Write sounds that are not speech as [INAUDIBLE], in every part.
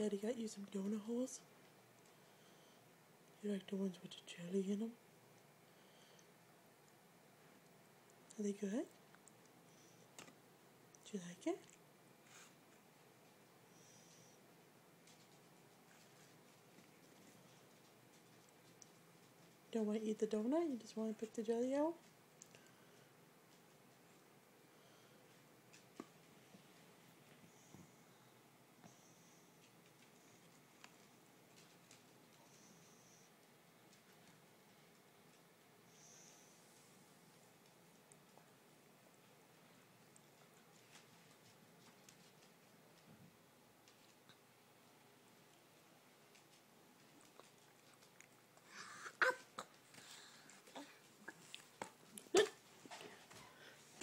Daddy got you some donut holes. You like the ones with the jelly in them? Are they good? Do you like it? Don't want to eat the donut? You just want to pick the jelly out?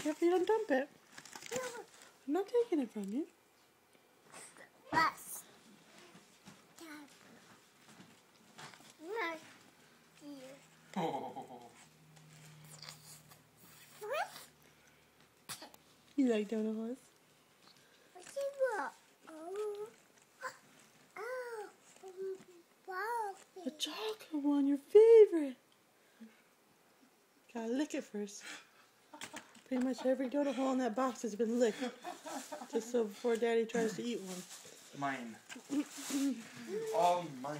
You don't dump it. I'm not taking it from you. You like donut holes? The chocolate one, your favorite. Gotta lick it first. Pretty much every donut hole in that box has been licked. Just so before Daddy tries to eat one. Mine. [LAUGHS] All mine.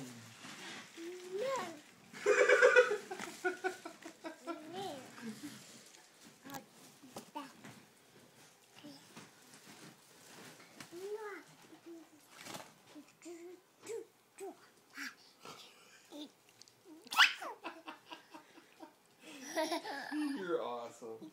You're awesome.